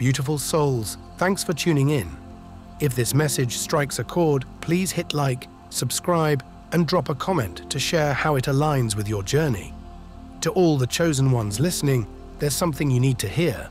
Beautiful souls, thanks for tuning in. If this message strikes a chord, please hit like, subscribe, and drop a comment to share how it aligns with your journey. To all the chosen ones listening, there's something you need to hear.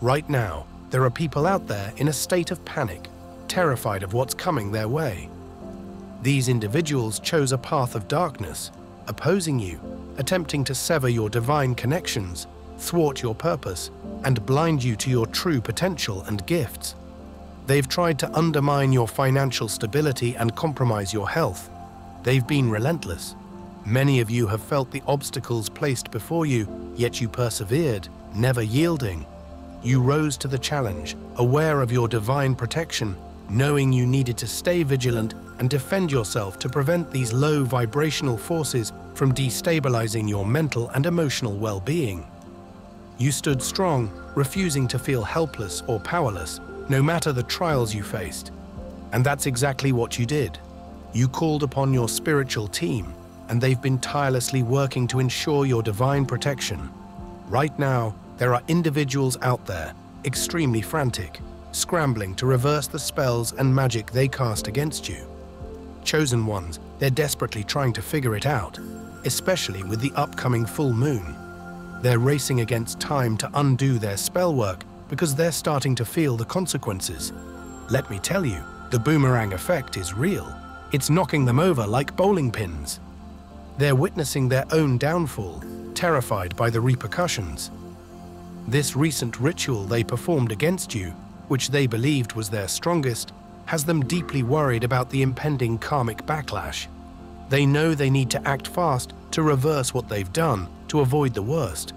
Right now, there are people out there in a state of panic, terrified of what's coming their way. These individuals chose a path of darkness, opposing you, attempting to sever your divine connections, thwart your purpose, and blind you to your true potential and gifts. They've tried to undermine your financial stability and compromise your health. They've been relentless. Many of you have felt the obstacles placed before you, yet you persevered, never yielding. You rose to the challenge, aware of your divine protection, knowing you needed to stay vigilant and defend yourself to prevent these low vibrational forces from destabilizing your mental and emotional well-being. You stood strong, refusing to feel helpless or powerless, no matter the trials you faced. And that's exactly what you did. You called upon your spiritual team, and they've been tirelessly working to ensure your divine protection. Right now, there are individuals out there, extremely frantic, scrambling to reverse the spells and magic they cast against you. Chosen ones, they're desperately trying to figure it out, especially with the upcoming full moon. They're racing against time to undo their spell work because they're starting to feel the consequences. Let me tell you, the boomerang effect is real. It's knocking them over like bowling pins. They're witnessing their own downfall, terrified by the repercussions. This recent ritual they performed against you, which they believed was their strongest, has them deeply worried about the impending karmic backlash. They know they need to act fast to reverse what they've done to avoid the worst.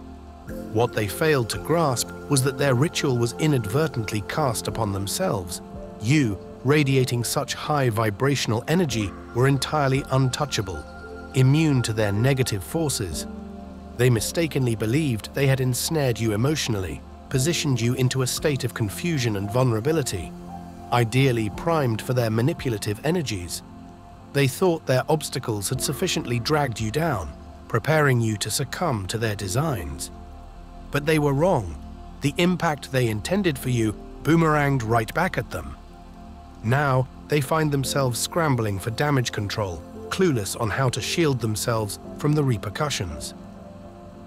What they failed to grasp was that their ritual was inadvertently cast upon themselves. You, radiating such high vibrational energy, were entirely untouchable, immune to their negative forces. They mistakenly believed they had ensnared you emotionally, positioned you into a state of confusion and vulnerability, ideally primed for their manipulative energies. They thought their obstacles had sufficiently dragged you down, preparing you to succumb to their designs. But they were wrong. The impact they intended for you boomeranged right back at them. Now, they find themselves scrambling for damage control, clueless on how to shield themselves from the repercussions.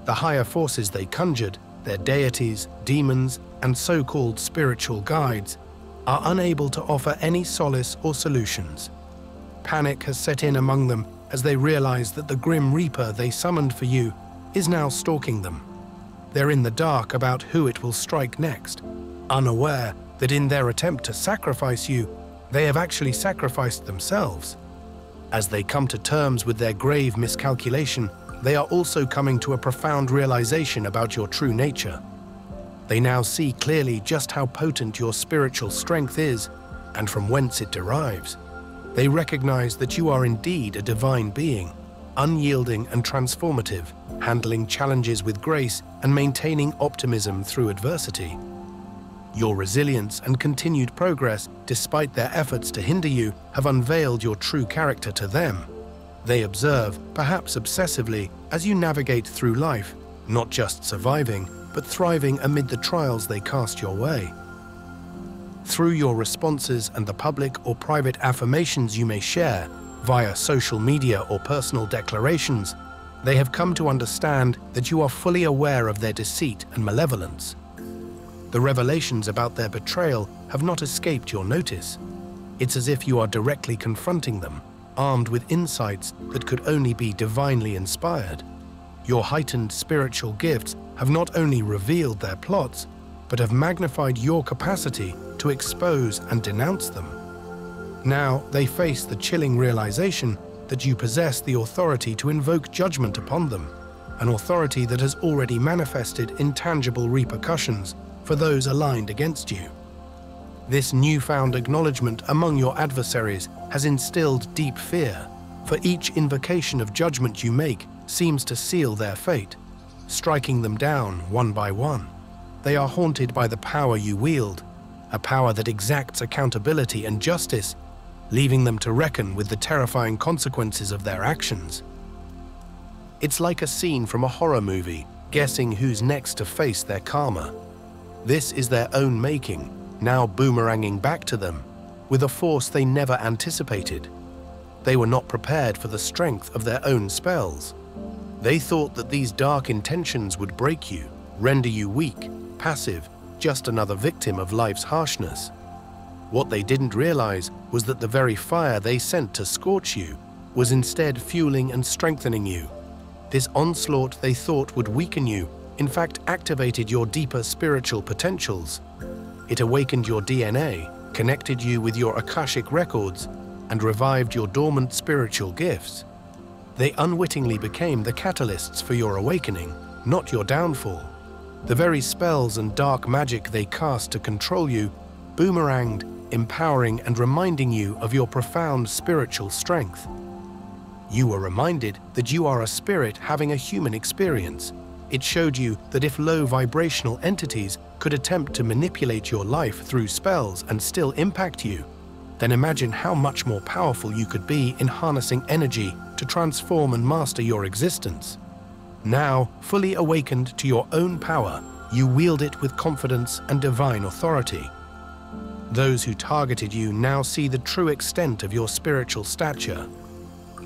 The higher forces they conjured, their deities, demons, and so-called spiritual guides, are unable to offer any solace or solutions. Panic has set in among them as they realize that the Grim Reaper they summoned for you is now stalking them. They're in the dark about who it will strike next, unaware that in their attempt to sacrifice you, they have actually sacrificed themselves. As they come to terms with their grave miscalculation, they are also coming to a profound realization about your true nature. They now see clearly just how potent your spiritual strength is and from whence it derives. They recognize that you are indeed a divine being, unyielding and transformative, handling challenges with grace and maintaining optimism through adversity. Your resilience and continued progress, despite their efforts to hinder you, have unveiled your true character to them. They observe, perhaps obsessively, as you navigate through life, not just surviving, but thriving amid the trials they cast your way. Through your responses and the public or private affirmations you may share, via social media or personal declarations, they have come to understand that you are fully aware of their deceit and malevolence. The revelations about their betrayal have not escaped your notice. It's as if you are directly confronting them, armed with insights that could only be divinely inspired. Your heightened spiritual gifts have not only revealed their plots, but have magnified your capacity to expose and denounce them. Now they face the chilling realization that you possess the authority to invoke judgment upon them, an authority that has already manifested intangible repercussions for those aligned against you. This newfound acknowledgement among your adversaries has instilled deep fear, for each invocation of judgment you make seems to seal their fate, striking them down one by one. They are haunted by the power you wield, a power that exacts accountability and justice, leaving them to reckon with the terrifying consequences of their actions. It's like a scene from a horror movie, guessing who's next to face their karma. This is their own making, now boomeranging back to them, with a force they never anticipated. They were not prepared for the strength of their own spells. They thought that these dark intentions would break you, render you weak, passive, just another victim of life's harshness. What they didn't realize was that the very fire they sent to scorch you was instead fueling and strengthening you. This onslaught they thought would weaken you, in fact activated your deeper spiritual potentials. It awakened your DNA, connected you with your Akashic records, and revived your dormant spiritual gifts. They unwittingly became the catalysts for your awakening, not your downfall. The very spells and dark magic they cast to control you boomeranged, empowering and reminding you of your profound spiritual strength. You were reminded that you are a spirit having a human experience. It showed you that if low vibrational entities could attempt to manipulate your life through spells and still impact you, then imagine how much more powerful you could be in harnessing energy to transform and master your existence. Now, fully awakened to your own power, you wield it with confidence and divine authority. Those who targeted you now see the true extent of your spiritual stature.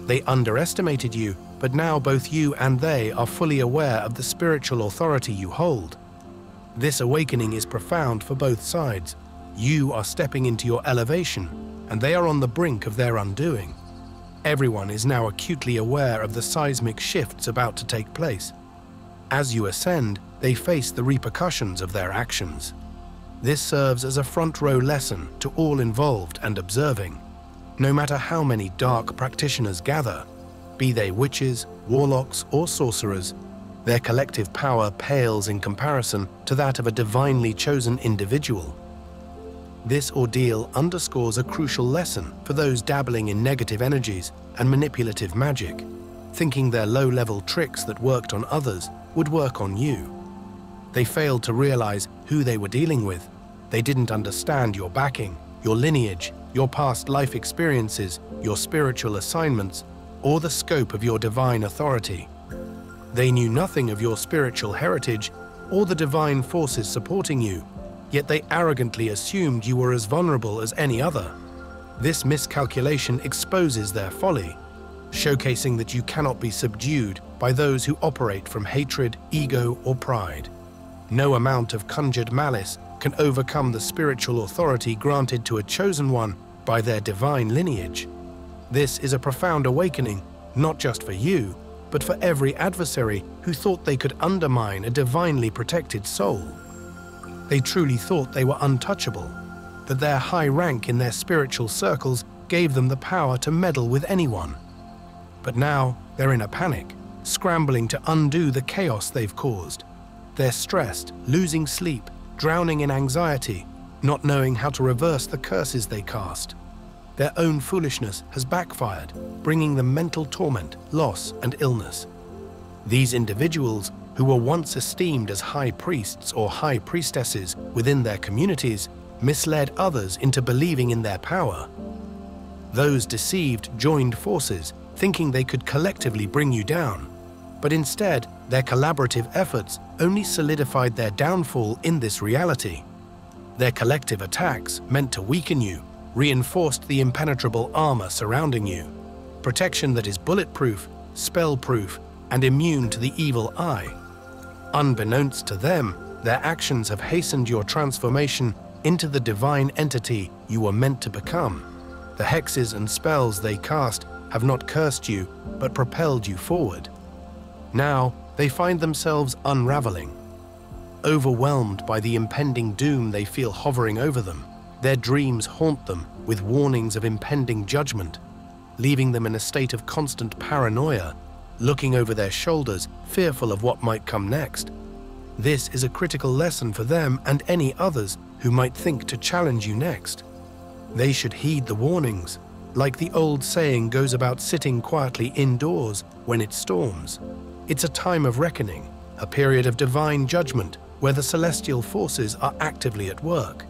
They underestimated you, but now both you and they are fully aware of the spiritual authority you hold. This awakening is profound for both sides. You are stepping into your elevation, and they are on the brink of their undoing. Everyone is now acutely aware of the seismic shifts about to take place. As you ascend, they face the repercussions of their actions. This serves as a front row lesson to all involved and observing. No matter how many dark practitioners gather, be they witches, warlocks, or sorcerers, their collective power pales in comparison to that of a divinely chosen individual. This ordeal underscores a crucial lesson for those dabbling in negative energies and manipulative magic, thinking their low-level tricks that worked on others would work on you. They failed to realize who they were dealing with. They didn't understand your backing, your lineage, your past life experiences, your spiritual assignments, or the scope of your divine authority. They knew nothing of your spiritual heritage or the divine forces supporting you yet they arrogantly assumed you were as vulnerable as any other. This miscalculation exposes their folly, showcasing that you cannot be subdued by those who operate from hatred, ego, or pride. No amount of conjured malice can overcome the spiritual authority granted to a chosen one by their divine lineage. This is a profound awakening, not just for you, but for every adversary who thought they could undermine a divinely protected soul. They truly thought they were untouchable, that their high rank in their spiritual circles gave them the power to meddle with anyone. But now they're in a panic, scrambling to undo the chaos they've caused. They're stressed, losing sleep, drowning in anxiety, not knowing how to reverse the curses they cast. Their own foolishness has backfired, bringing them mental torment, loss, and illness. These individuals who were once esteemed as high priests or high priestesses within their communities, misled others into believing in their power. Those deceived joined forces, thinking they could collectively bring you down. But instead, their collaborative efforts only solidified their downfall in this reality. Their collective attacks, meant to weaken you, reinforced the impenetrable armor surrounding you. Protection that is bulletproof, spell-proof, and immune to the evil eye. Unbeknownst to them, their actions have hastened your transformation into the divine entity you were meant to become. The hexes and spells they cast have not cursed you, but propelled you forward. Now, they find themselves unraveling. Overwhelmed by the impending doom they feel hovering over them, their dreams haunt them with warnings of impending judgment, leaving them in a state of constant paranoia looking over their shoulders, fearful of what might come next. This is a critical lesson for them and any others who might think to challenge you next. They should heed the warnings, like the old saying goes about sitting quietly indoors when it storms. It's a time of reckoning, a period of divine judgment where the celestial forces are actively at work.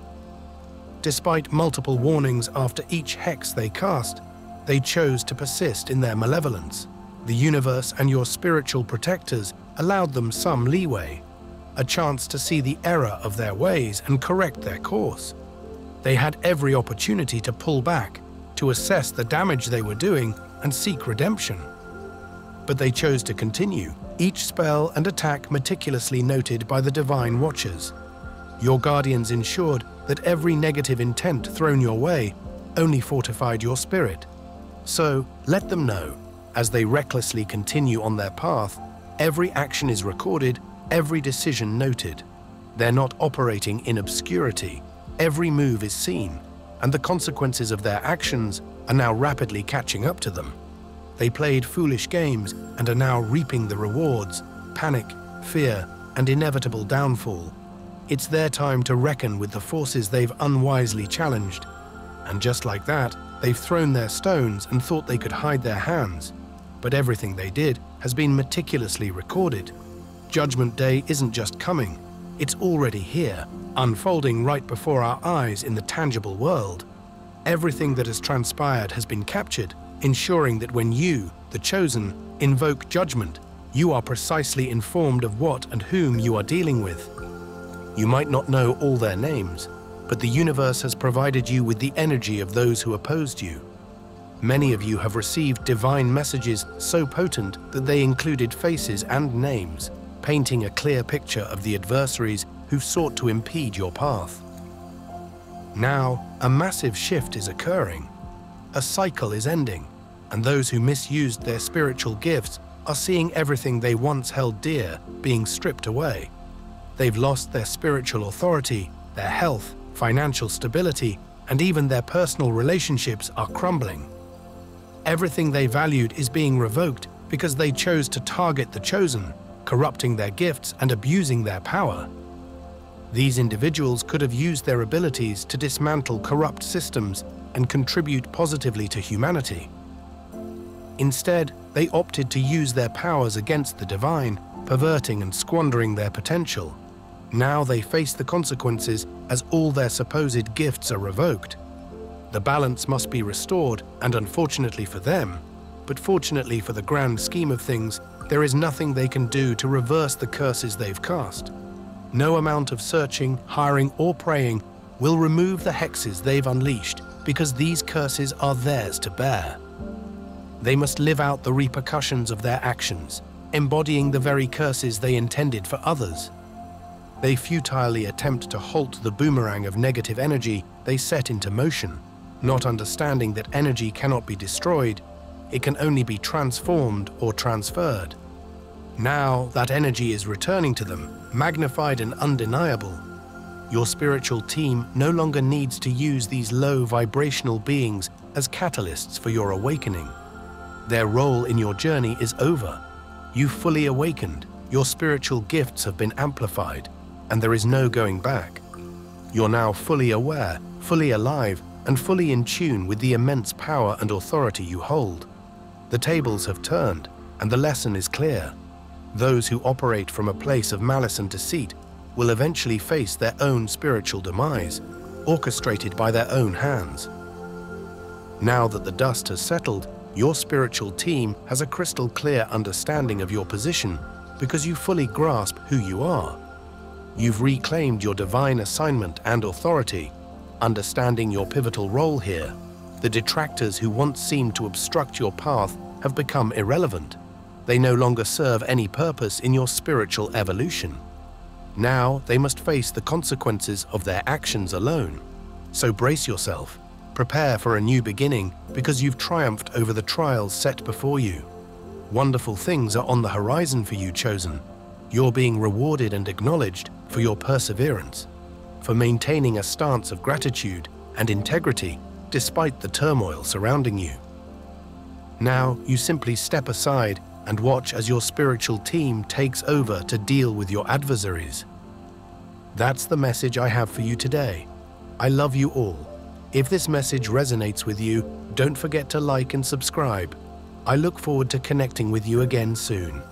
Despite multiple warnings after each hex they cast, they chose to persist in their malevolence the universe and your spiritual protectors allowed them some leeway. a chance to see the error of their ways and correct their course. They had every opportunity to pull back, to assess the damage they were doing and seek redemption. But they chose to continue, each spell and attack meticulously noted by the Divine Watchers. Your guardians ensured that every negative intent thrown your way only fortified your spirit. So let them know, as they recklessly continue on their path, every action is recorded, every decision noted. They're not operating in obscurity. Every move is seen, and the consequences of their actions are now rapidly catching up to them. They played foolish games and are now reaping the rewards, panic, fear, and inevitable downfall. It's their time to reckon with the forces they've unwisely challenged. And just like that, they've thrown their stones and thought they could hide their hands. But everything they did has been meticulously recorded. Judgment Day isn't just coming, it's already here, unfolding right before our eyes in the tangible world. Everything that has transpired has been captured, ensuring that when you, the chosen, invoke judgment, you are precisely informed of what and whom you are dealing with. You might not know all their names, but the universe has provided you with the energy of those who opposed you. Many of you have received divine messages so potent that they included faces and names, painting a clear picture of the adversaries who've sought to impede your path. Now, a massive shift is occurring. A cycle is ending, and those who misused their spiritual gifts are seeing everything they once held dear being stripped away. They've lost their spiritual authority, their health, financial stability, and even their personal relationships are crumbling. Everything they valued is being revoked because they chose to target the chosen, corrupting their gifts and abusing their power. These individuals could have used their abilities to dismantle corrupt systems and contribute positively to humanity. Instead, they opted to use their powers against the divine, perverting and squandering their potential. Now they face the consequences as all their supposed gifts are revoked. The balance must be restored, and unfortunately for them, but fortunately for the grand scheme of things, there is nothing they can do to reverse the curses they've cast. No amount of searching, hiring, or praying will remove the hexes they've unleashed because these curses are theirs to bear. They must live out the repercussions of their actions, embodying the very curses they intended for others. They futilely attempt to halt the boomerang of negative energy they set into motion, not understanding that energy cannot be destroyed, it can only be transformed or transferred. Now that energy is returning to them, magnified and undeniable. Your spiritual team no longer needs to use these low vibrational beings as catalysts for your awakening. Their role in your journey is over. You've fully awakened, your spiritual gifts have been amplified, and there is no going back. You're now fully aware, fully alive, and fully in tune with the immense power and authority you hold. The tables have turned, and the lesson is clear. Those who operate from a place of malice and deceit will eventually face their own spiritual demise, orchestrated by their own hands. Now that the dust has settled, your spiritual team has a crystal clear understanding of your position because you fully grasp who you are. You've reclaimed your divine assignment and authority, understanding your pivotal role here. The detractors who once seemed to obstruct your path have become irrelevant. They no longer serve any purpose in your spiritual evolution. Now they must face the consequences of their actions alone. So brace yourself. Prepare for a new beginning because you've triumphed over the trials set before you. Wonderful things are on the horizon for you, Chosen. You're being rewarded and acknowledged for your perseverance, for maintaining a stance of gratitude and integrity despite the turmoil surrounding you. Now you simply step aside and watch as your spiritual team takes over to deal with your adversaries. That's the message I have for you today. I love you all. If this message resonates with you, don't forget to like and subscribe. I look forward to connecting with you again soon.